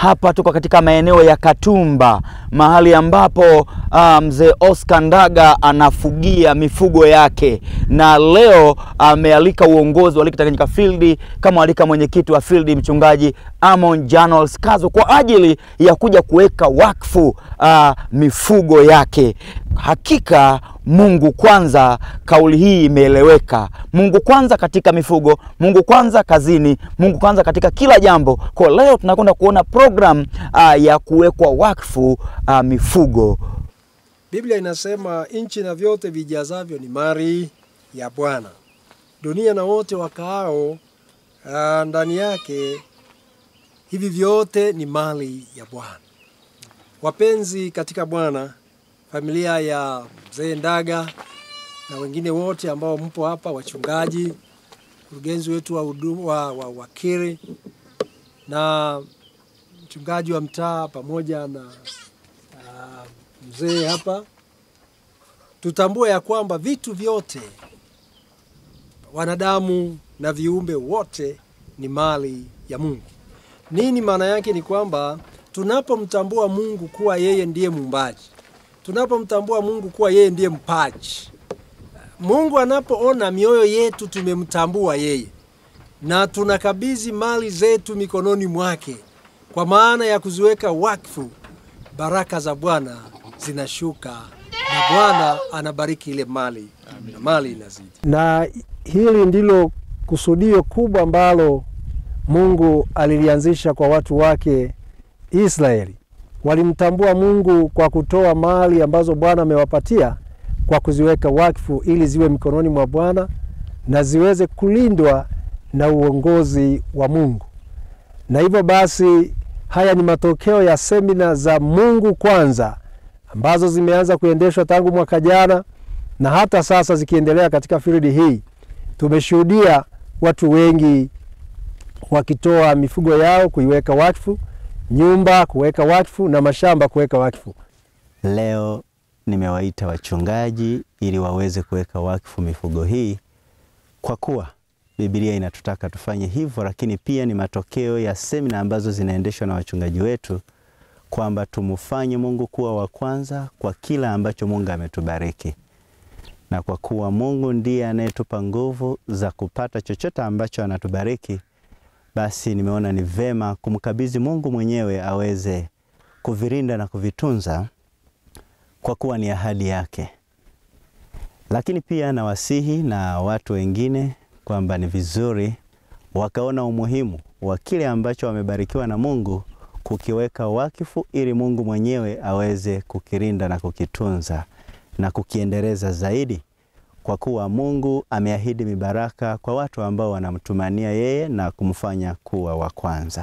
hapa tuko katika maeneo ya Katumba, mahali ambapo uh, mzee Oscar Ndaga anafugia mifugo yake, na leo amealika uongozi wa Lake Tanganyika Field kama alika mwenyekiti wa field mchungaji Amon Janos Kazo kwa ajili ya kuja kuweka wakfu uh, mifugo yake. Hakika Mungu kwanza, kauli hii imeeleweka. Mungu kwanza katika mifugo, Mungu kwanza kazini, Mungu kwanza katika kila jambo. Kwa leo tunakwenda kuona program uh, ya kuwekwa wakfu uh, mifugo. Biblia inasema nchi na vyote vijazavyo ni mali ya Bwana, dunia na wote wakaao uh, ndani yake, hivi vyote ni mali ya Bwana. Wapenzi katika Bwana, familia ya mzee Ndaga na wengine wote ambao mpo hapa, wachungaji, mkurugenzi wetu wa huduma wa, wa na mchungaji wa mtaa pamoja na uh, mzee hapa, tutambue ya kwamba vitu vyote, wanadamu na viumbe wote ni mali ya Mungu. Nini maana yake? Ni kwamba tunapomtambua Mungu kuwa yeye ndiye muumbaji, tunapomtambua Mungu kuwa yeye ndiye mpaji, Mungu anapoona mioyo yetu tumemtambua yeye na tunakabidhi mali zetu mikononi mwake, kwa maana ya kuziweka wakfu, baraka za Bwana zinashuka na Bwana anabariki ile mali na mali inazidi. Na hili ndilo kusudio kubwa ambalo Mungu alilianzisha kwa watu wake Israeli. Walimtambua Mungu kwa kutoa mali ambazo Bwana amewapatia kwa kuziweka wakfu ili ziwe mikononi mwa Bwana na ziweze kulindwa na uongozi wa Mungu. Na hivyo basi, haya ni matokeo ya semina za Mungu Kwanza ambazo zimeanza kuendeshwa tangu mwaka jana na hata sasa zikiendelea katika firidi hii. Tumeshuhudia watu wengi wakitoa mifugo yao kuiweka wakfu, nyumba kuweka wakfu na mashamba kuweka wakfu. Leo nimewaita wachungaji ili waweze kuweka wakfu mifugo hii, kwa kuwa Biblia inatutaka tufanye hivyo, lakini pia ni matokeo ya semina ambazo zinaendeshwa na wachungaji wetu, kwamba tumufanye Mungu kuwa wa kwanza kwa kila ambacho Mungu ametubariki, na kwa kuwa Mungu ndiye anayetupa nguvu za kupata chochote ambacho anatubariki, basi nimeona ni vema kumkabidhi Mungu mwenyewe aweze kuvirinda na kuvitunza kwa kuwa ni ahadi yake. Lakini pia nawasihi na watu wengine kwamba ni vizuri wakaona umuhimu wa kile ambacho wamebarikiwa na Mungu kukiweka wakifu ili Mungu mwenyewe aweze kukirinda na kukitunza na kukiendeleza zaidi, kwa kuwa Mungu ameahidi mibaraka kwa watu ambao wanamtumania yeye na kumfanya kuwa wa kwanza.